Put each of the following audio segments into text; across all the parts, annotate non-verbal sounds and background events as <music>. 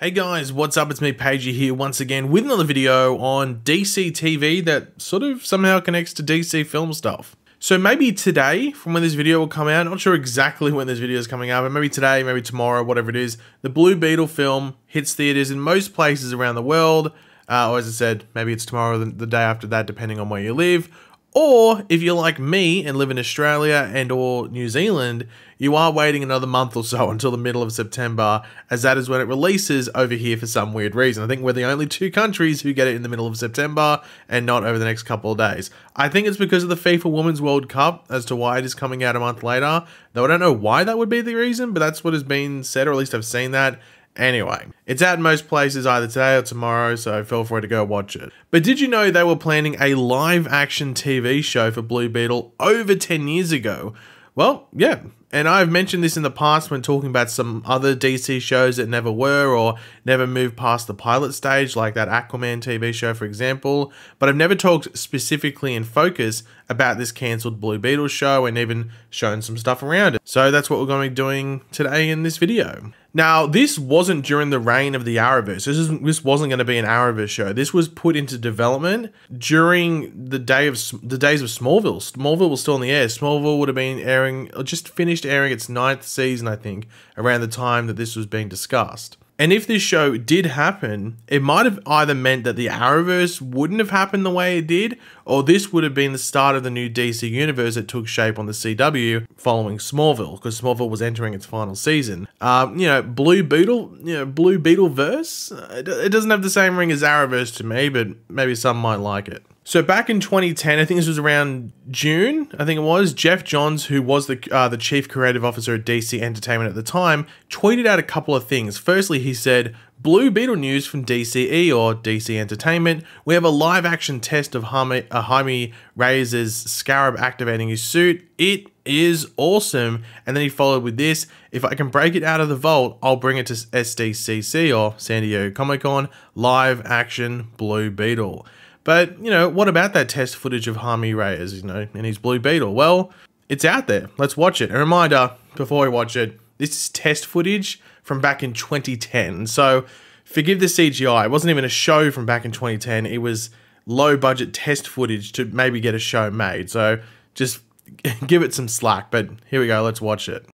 Hey guys, what's up? It's me, Pagey here once again with another video on DC TV that sort of somehow connects to DC film stuff. So maybe today, from when this video will come out, not sure exactly <laughs> when this video is coming out, but maybe today, maybe tomorrow, whatever it is, the Blue Beetle film hits theaters in most places around the world. Uh, or as I said, maybe it's tomorrow, the day after that, depending on where you live. Or if you're like me and live in Australia and or New Zealand, you are waiting another month or so <laughs> until the middle of September, as that is when it releases over here for some weird reason. I think we're the only two countries who get it in the middle of September and not over the next couple of days. I think it's because of the FIFA Women's World Cup as to why it is coming out a month later, though I don't know why that would be the reason, but that's what has been said, or at least I've seen that. Anyway, it's out in most places either today or tomorrow, so feel free to go watch it. But did you know they were planning a live action TV show for Blue Beetle over 10 years ago? Well, yeah, and I've mentioned this in the past when talking about some other DC shows that never were or never moved past the pilot stage, like that Aquaman TV show, for example. But I've never talked specifically in focus about this cancelled Blue Beetle show and even shown some stuff around it. So that's what we're going to be doing today in this video. Now, this wasn't during the reign of the Arrowverse. This, is, this wasn't going to be an Arrowverse show. This was put into development during the day of the days of Smallville. Smallville was still in the air. Smallville would have been airing, just finished airing its ninth season, I think, around the time that this was being discussed. And if this show did happen, it might have either meant that the Arrowverse wouldn't have happened the way it did, or this would have been the start of the new DC universe that took shape on the CW following Smallville, because Smallville was entering its final season. Um, you know, Blue Beetle, you know, Blue it doesn't have the same ring as Arrowverse to me, but maybe some might like it. So back in 2010, I think this was around June, I think it was, Geoff Johns, who was the uh, the chief creative officer at DC Entertainment at the time, tweeted out a couple of things. Firstly, he said, Blue Beetle news from DCE or DC Entertainment. We have a live action test of Jaime, uh, Reyes' Scarab activating his suit. It is awesome. And then he followed with this If I can break it out of the vault, I'll bring it to SDCC or San Diego Comic Con live action Blue Beetle. But, you know, what about that test footage of Jaime Reyes, you know, and his Blue Beetle? Well, it's out there. Let's watch it. A reminder before we watch it, this is test footage from back in 2010. So forgive the CGI. It wasn't even a show from back in 2010. It was low budget test footage to maybe get a show made. So just <laughs> give it some slack. But here we go. Let's watch it.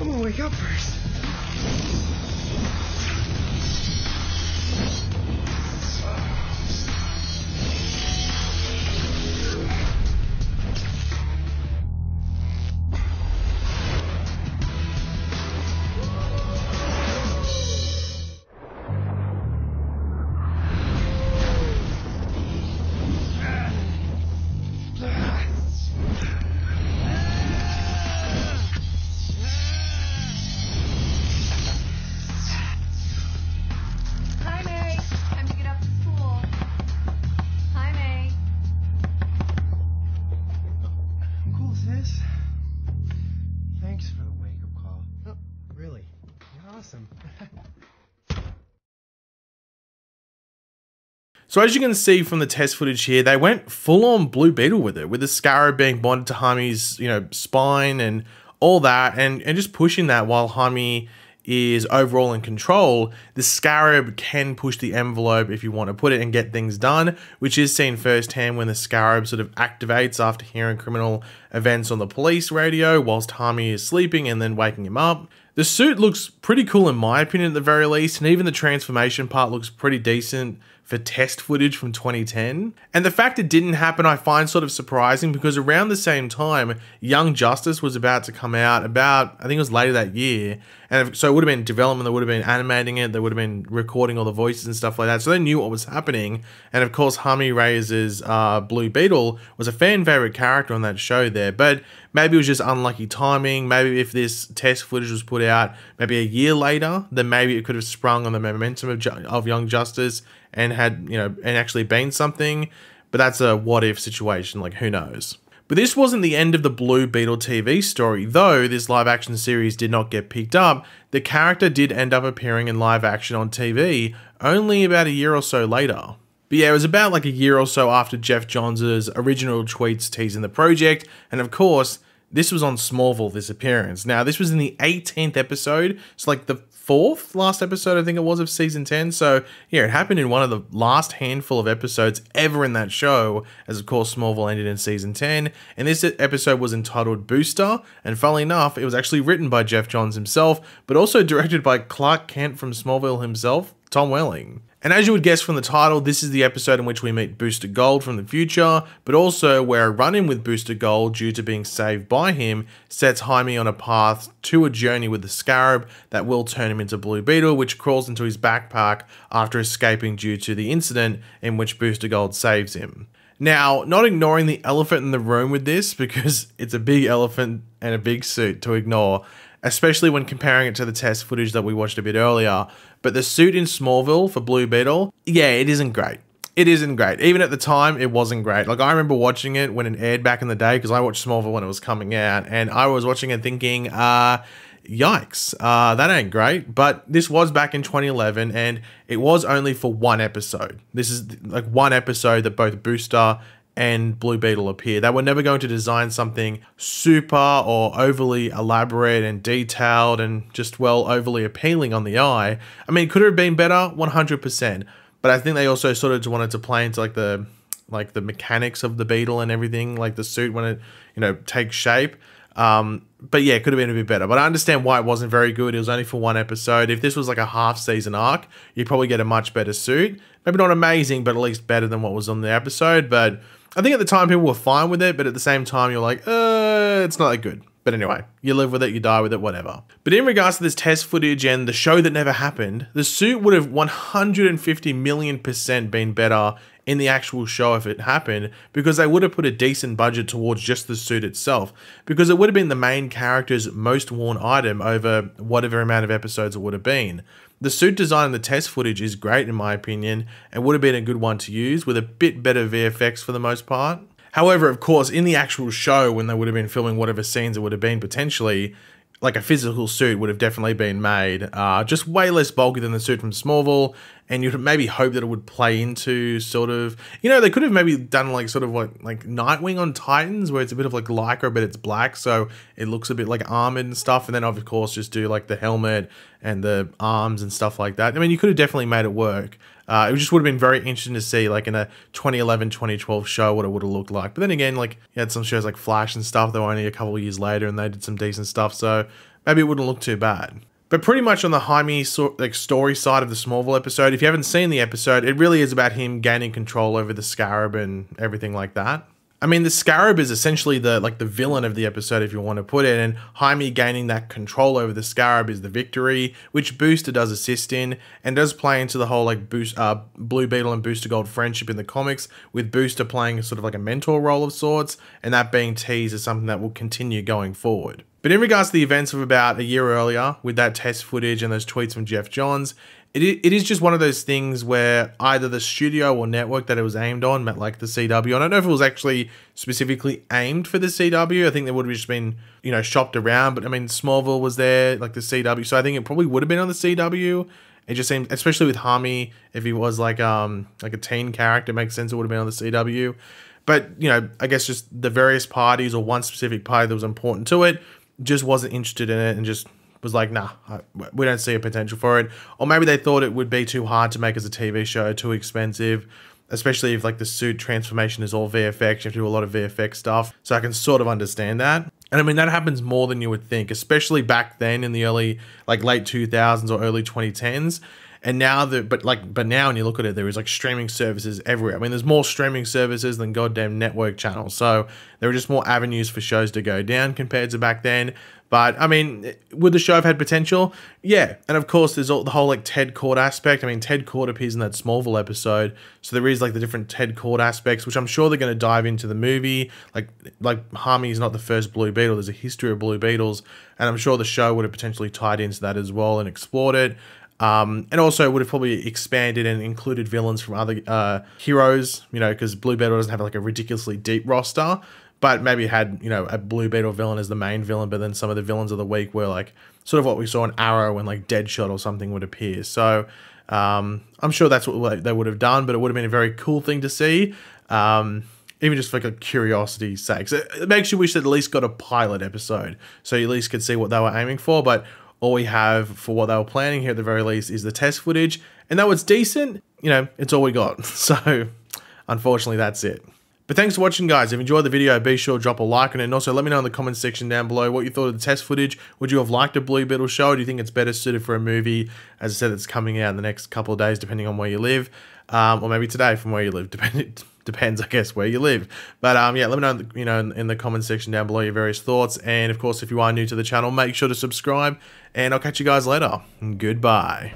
I'm gonna wake up first. Awesome. <laughs> So as you can see from the test footage here, they went full on Blue Beetle with it, with the scarab being bonded to Jaime's, you know, spine and all that, and, and just pushing that while Jaime is overall in control, the Scarab can push the envelope if you want to put it and get things done, which is seen firsthand when the Scarab sort of activates after hearing criminal events on the police radio whilst Jaime is sleeping and then waking him up. The suit looks pretty cool in my opinion at the very least, and even the transformation part looks pretty decent for test footage from 2010. And the fact it didn't happen I find sort of surprising because around the same time, Young Justice was about to come out about, I think it was later that year. And so it would have been development, they would have been animating it, they would have been recording all the voices and stuff like that. So they knew what was happening. And of course, Jaime Reyes' uh, Blue Beetle was a fan favorite character on that show there. But maybe it was just unlucky timing. Maybe if this test footage was put out maybe a year later, then maybe it could have sprung on the momentum of, of Young Justice and had, you know, and actually been something. But that's a what if situation, like who knows. But this wasn't the end of the Blue Beetle TV story, though this live action series did not get picked up. The character did end up appearing in live action on TV only about a year or so later. But yeah, it was about like a year or so after Geoff Johns' original tweets teasing the project, and of course, this was on Smallville, this appearance. Now, this was in the 18th episode. It's like the fourth last episode, I think it was, of season 10. So, yeah, it happened in one of the last handful of episodes ever in that show, as of course, Smallville ended in season 10. And this episode was entitled Booster. And funnily enough, it was actually written by Geoff Johns himself, but also <laughs> directed by Clark Kent from Smallville himself, Tom Welling. And as you would guess from the title, this is the episode in which we meet Booster Gold from the future, but also where a run in with Booster Gold, due to being saved by him, sets Jaime on a path to a journey with the Scarab that will turn him into Blue Beetle, which crawls into his backpack after escaping due to the incident in which Booster Gold saves him. Now, not ignoring the elephant in the room with this, <laughs> because it's a big elephant and a big suit to ignore, especially when comparing it to the test footage that we watched a bit earlier. But the suit in Smallville for Blue Beetle, yeah, it isn't great. It isn't great. Even at the time, it wasn't great. Like, I remember watching it when it aired back in the day, because I watched Smallville when it was coming out, and I was watching it thinking, uh, yikes, uh, that ain't great. But this was back in 2011, and it was only for one episode. This is like one episode that both Booster and Blue Beetle appear. They were never going to design something super or overly elaborate and detailed and just well overly appealing on the eye. I mean, could it have been better? 100%. But I think they also sort of wanted to play into like the like the mechanics of the beetle and everything, like the suit when it, you know, takes shape. Um, but yeah, it could have been a bit better. But I understand why it wasn't very good. It was only for one episode. If this was like a half season arc, you'd probably get a much better suit. Maybe not amazing, but at least better than what was on the episode. But I think at the time people were fine with it, but at the same time you're like, uh, it's not that good. But anyway, you live with it, you die with it, whatever. But in regards to this test footage and the show that never happened, the suit would have 150 million percent been better in the actual show if it happened because they would have put a decent budget towards just the suit itself because it would have been the main character's most worn item over whatever amount of episodes it would have been. The suit design in the test footage is great in my opinion and would have been a good one to use with a bit better VFX for the most part. However, of course, in the actual show, when they would have been filming whatever scenes it would have been potentially, like a physical suit would have definitely been made. Uh, just way less bulky than the suit from Smallville, and you'd maybe hope that it would play into sort of, you know, they could have maybe done like sort of like like Nightwing on Titans, where it's a bit of like lycra, but it's black, so it looks a bit like armored and stuff. And then of course just do like the helmet and the arms and stuff like that. I mean, you could have definitely made it work. Uh, it just would have been very interesting to see, like in a 2011, 2012 show, what it would have looked like. But then again, like you had some shows like Flash and stuff that were only a couple years later, and they did some decent stuff. So maybe it wouldn't look too bad. But pretty much on the Jaime so, like story side of the Smallville episode, if you haven't seen the episode, it really is about him gaining control over the Scarab and everything like that. I mean, the Scarab is essentially the like the villain of the episode, if you want to put it. And Jaime gaining that control over the Scarab is the victory, which Booster does assist in, and does play into the whole like Boost, uh, Blue Beetle and Booster Gold friendship in the comics, with Booster playing a sort of like a mentor role of sorts, and that being teased as something that will continue going forward. But in regards to the events of about a year earlier, with that test footage and those tweets from Geoff Johns, it, it is just one of those things where either the studio or network that it was aimed on, met like the CW, I don't know if it was actually specifically aimed for the CW. I think they would have just been, you know, shopped around. But I mean, Smallville was there, like the CW. So I think it probably would have been on the CW. It just seems, especially with Jaime, if he was like um like a teen character, it makes sense it would have been on the CW. But you know, I guess just the various parties or one specific party that was important to it just wasn't interested in it and just was like, nah, we don't see a potential for it. Or maybe they thought it would be too hard to make as a TV show, too expensive, especially if like the suit transformation is all VFX. You have to do a lot of VFX stuff. So I can sort of understand that. And I mean, that happens more than you would think, especially back then in the early, like late 2000s or early 2010s. And now that, but like, but now when you look at it, there is like streaming services everywhere. I mean, there's more streaming services than goddamn network channels. So there are just more avenues for shows to go down compared to back then. But I mean, would the show have had potential? Yeah. And of course, there's all, the whole like Ted Kord aspect. I mean, Ted Kord appears in that Smallville episode, so there is like the different Ted Kord aspects, which I'm sure they're going to dive into the movie. Like, like is not the first Blue Beetle. There's a history of Blue Beetles, and I'm sure the show would have potentially tied into that as well and explored it. Um, and also would have probably expanded and included villains from other uh, heroes, you know, because Blue Beetle doesn't have like a ridiculously deep roster. but maybe had, you know, a Blue Beetle villain as the main villain, but then some of the villains of the week were like sort of what we saw in Arrow when like Deadshot or something would appear. So um, I'm sure that's what they would have done, but it would have been a very cool thing to see. Um, even just for like curiosity's sake. So it makes you wish that at least got a pilot episode, so you at least could see what they were aiming for. But all we have for what they were planning here at the very least is the test footage, and though it's decent, you know, it's all we got. <laughs> So unfortunately, that's it. But thanks for watching, guys. If you enjoyed the video, be sure to drop a like on it. And also, let me know in the comments section down below what you thought of the test footage. Would you have liked a Blue Beetle show? do you think it's better suited for a movie? As I said, it's coming out in the next couple of days, depending on where you live. Um, or maybe today from where you live, <laughs> depending depends, I guess, where you live. But um, yeah, let me know, you know, in, in the comment section down below your various thoughts. And of course, if you are new to the channel, make sure to subscribe. And I'll catch you guys later. Goodbye.